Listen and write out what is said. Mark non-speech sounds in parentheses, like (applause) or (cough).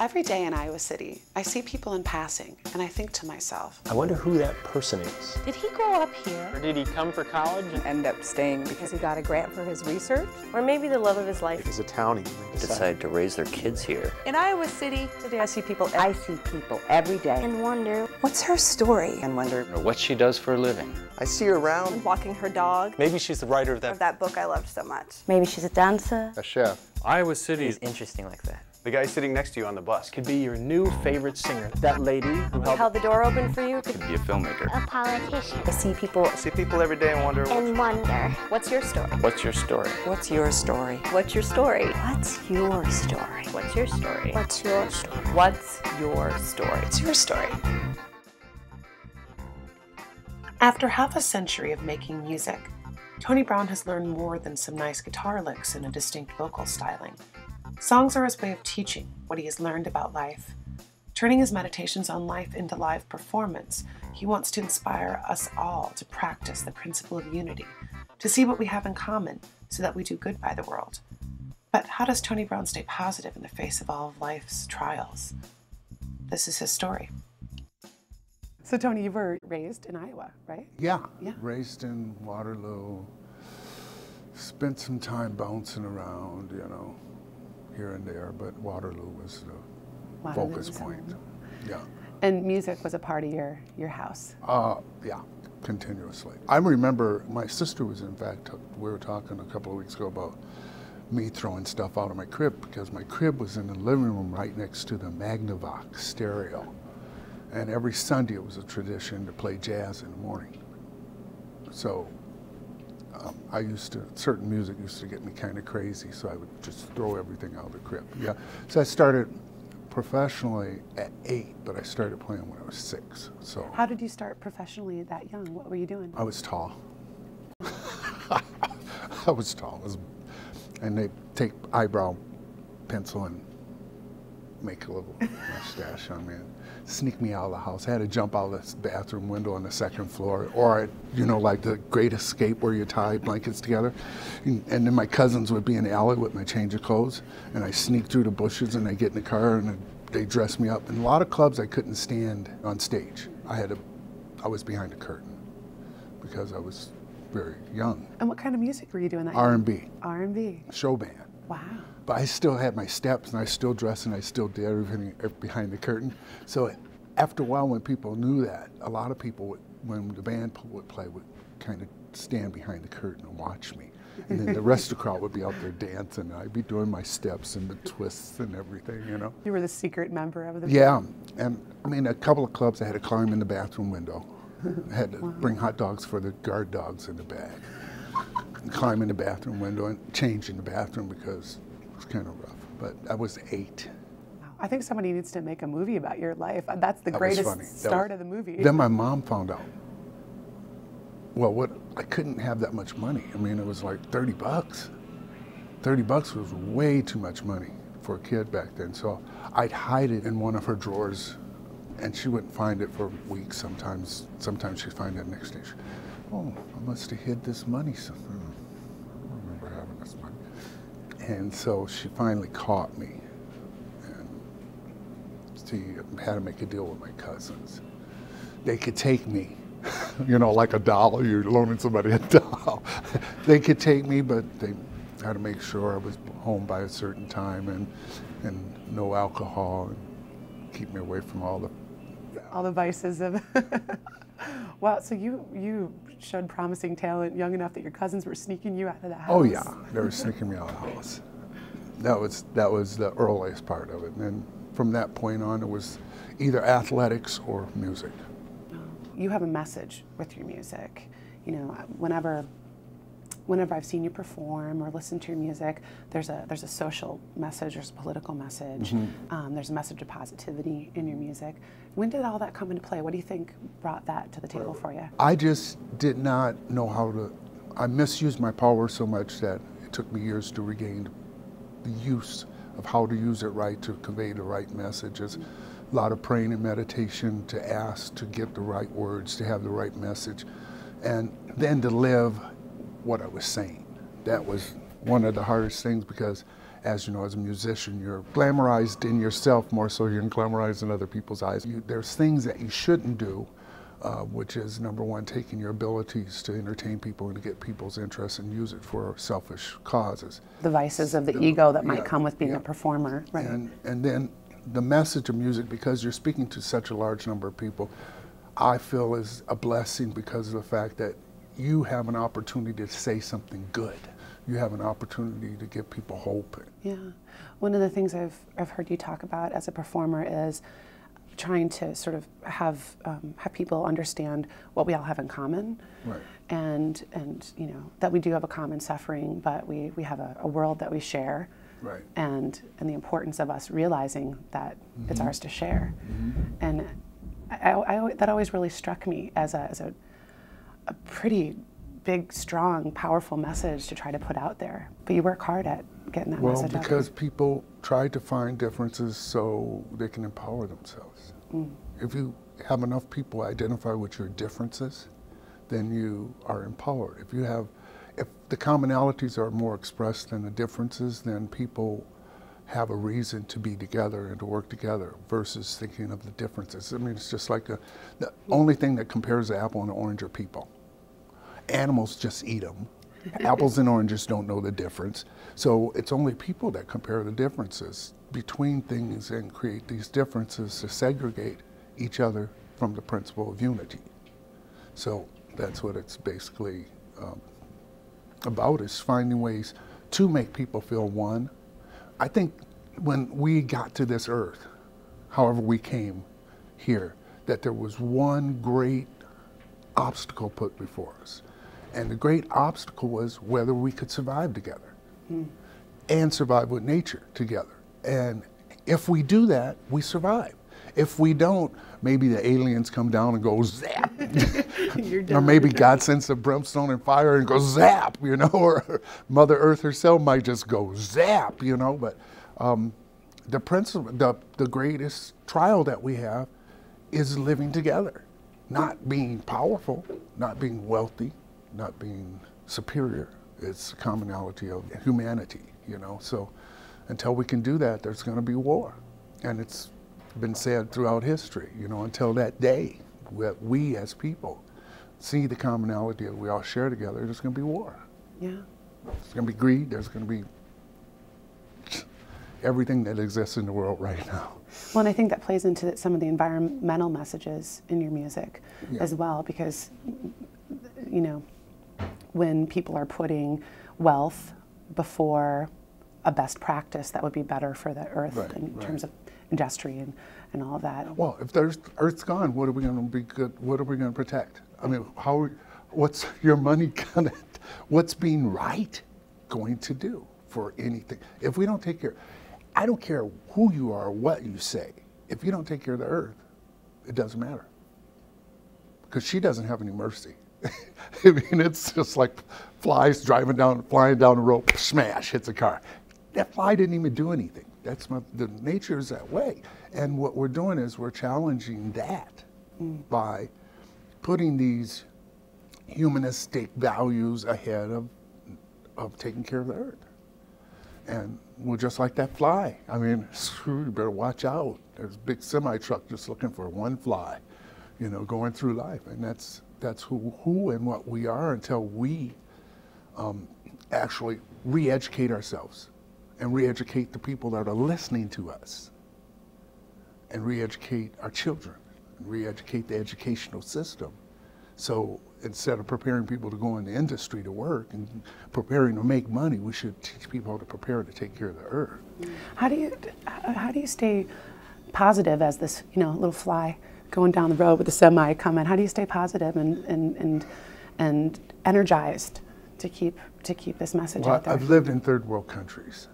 Every day in Iowa City, I see people in passing, and I think to myself, I wonder who that person is. Did he grow up here? Or did he come for college and end up staying because he got a grant for his research? Or maybe the love of his life. If he's a townie, they decide to raise their kids here. In Iowa City, today I see people, I see people every day and wonder, what's her story? And wonder or what she does for a living. I see her around. And Walking her dog. Maybe she's the writer of that, of that book I loved so much. Maybe she's a dancer. A chef. Iowa City is interesting like that. The guy sitting next to you on the bus could be your new favorite singer. That lady who held, held the door open for you could be a filmmaker. A politician. I see people. I see people every day and wonder. And wonder. What's your story? What's your story? What's your story? What's your story? What's your story? What's your story? What's your story? What's your story? It's your story. After half a century of making music, Tony Brown has learned more than some nice guitar licks and a distinct vocal styling. Songs are his way of teaching what he has learned about life. Turning his meditations on life into live performance, he wants to inspire us all to practice the principle of unity, to see what we have in common so that we do good by the world. But how does Tony Brown stay positive in the face of all of life's trials? This is his story. So, Tony, you were raised in Iowa, right? Yeah, yeah. raised in Waterloo. Spent some time bouncing around, you know, here and there, but Waterloo was the Waterloo focus point. Yeah. And music was a part of your, your house? Uh, yeah, continuously. I remember my sister was, in fact, we were talking a couple of weeks ago about me throwing stuff out of my crib because my crib was in the living room right next to the Magnavox stereo. And every Sunday it was a tradition to play jazz in the morning. So um, I used to, certain music used to get me kind of crazy, so I would just throw everything out of the crib. Yeah. So I started professionally at eight, but I started playing when I was six. So how did you start professionally that young? What were you doing? I was tall. (laughs) I was tall. I was, and they take eyebrow pencil and make a little mustache on me and sneak me out of the house. I had to jump out of the bathroom window on the second floor, or you know, like the Great Escape where you tie blankets together. And, and then my cousins would be in the alley with my change of clothes, and I sneak through the bushes and I get in the car and they dress me up. In a lot of clubs, I couldn't stand on stage. I had to, I was behind a curtain because I was very young. And what kind of music were you doing that? R&B. R&B. Show band. Wow. But I still had my steps and I still dressed and I still did everything behind the curtain. So after a while, when people knew that, a lot of people, would, when the band would play, would kind of stand behind the curtain and watch me. And then the rest of the (laughs) crowd would be out there dancing. And I'd be doing my steps and the twists and everything, you know. You were the secret member of the Yeah. And I mean, a couple of clubs, I had to climb in the bathroom window. I (laughs) had to wow. bring hot dogs for the guard dogs in the bag. Climb in the bathroom window and change in the bathroom because it was kind of rough, but I was eight. I think somebody needs to make a movie about your life. Uh, that's the that greatest start was, of the movie. Then my mom found out. Well, what I couldn't have that much money. I mean, it was like 30 bucks. 30 bucks was way too much money for a kid back then. So I'd hide it in one of her drawers and she wouldn't find it for weeks sometimes. Sometimes she'd find it next day. She, oh, I must have hid this money somewhere. And so she finally caught me. And she had to make a deal with my cousins. They could take me, (laughs) you know, like a doll, you're loaning somebody a (laughs) doll. they could take me, but they had to make sure I was home by a certain time and, and no alcohol and keep me away from all the all the vices of (laughs) wow so you you showed promising talent young enough that your cousins were sneaking you out of the house. Oh yeah, they were sneaking me out of the house. That was that was the earliest part of it, and from that point on, it was either athletics or music. You have a message with your music. You know, whenever whenever I've seen you perform or listen to your music, there's a there's a social message, there's a political message, mm-hmm. um, there's a message of positivity in your music. When did all that come into play? What do you think brought that to the table for you? I just did not know how to. I misused my power so much that it took me years to regain the use of how to use it right to convey the right messages. A lot of praying and meditation to ask to get the right words, to have the right message, and then to live what I was saying. That was one of the hardest things because as you know, as a musician, you're glamorized in yourself more so you're glamorized in other people's eyes. You, there's things that you shouldn't do, uh, which is number one, taking your abilities to entertain people and to get people's interest and use it for selfish causes. The vices of the ego that might yeah, come with being yeah. a performer. Right. And, and then the message of music, because you're speaking to such a large number of people, I feel is a blessing because of the fact that you have an opportunity to say something good. You have an opportunity to give people hope. Yeah. One of the things I've, I've heard you talk about as a performer is trying to sort of have, um, have people understand what we all have in common. Right. And, and, you know, that we do have a common suffering, but we, we have a, a world that we share. Right. And, and the importance of us realizing that it's ours to share. And I, I, I- that always really struck me as a, as a, a pretty big, strong, powerful message to try to put out there. But you work hard at getting that Well, message out Well, because people try to find differences so they can empower themselves. Mm. If you have enough people identify with your differences, then you are empowered. If you have, if the commonalities are more expressed than the differences, then people have a reason to be together and to work together versus thinking of the differences. I mean, it's just like a, the only thing that compares the apple and the orange are people animals just eat them. Apples and oranges don't know the difference. So it's only people that compare the differences between things and create these differences to segregate each other from the principle of unity. So that's what it's basically um, about is finding ways to make people feel one. I think when we got to this earth, however we came here, that there was one great obstacle put before us. And the great obstacle was whether we could survive together and survive with nature together. And if we do that, we survive. If we don't, maybe the aliens come down and go zap. (laughs) or maybe God sends some brimstone and fire and goes zap, you know, (laughs) or Mother Earth herself might just go zap, you know. But um, the principle, the, the greatest trial that we have is living together, not being powerful, not being wealthy, not being superior. It's a commonality of humanity, you know. So until we can do that, there's going to be war. And it's been said throughout history, you know, until that day that we as people see the commonality that we all share together, there's going to be war. Yeah. There's going to be greed, there's going to be everything that exists in the world right now. Well, and I think that plays into some of the environmental messages in your music Yeah. as well, because, you know, when people are putting wealth before a best practice that would be better for the earth Right, in right. terms of industry and, and all of that. Well, if there's Earth's gone, what are we going to be good? What are we going to protect? I mean, how? What's (laughs) your money going to? What's being right going to do for anything? If we don't take care, I don't care who you are, what you say. If you don't take care of the Earth, it doesn't matter. Because she doesn't have any mercy. (laughs) I mean, it's just like flies driving down, flying down the road, smash, hits a car. That fly didn't even do anything. That's my, the nature is that way. And what we're doing is we're challenging that mm. by putting these humanistic values ahead of, of taking care of the earth. And we're just like that fly. I mean, (laughs) screw, you better watch out. There's a big semi truck just looking for one fly, you know, going through life. And that's, that's who, who and what we are until we um, actually re educate ourselves and re educate the people that are listening to us and re educate our children and re educate the educational system. So instead of preparing people to go in the industry to work and preparing to make money, we should teach people how to prepare to take care of the earth. How do you how do you stay positive as this you know little fly going down the road with the semi coming? How do you stay positive and and and, and energized to keep to keep this message Well, out there? I've lived in third world countries,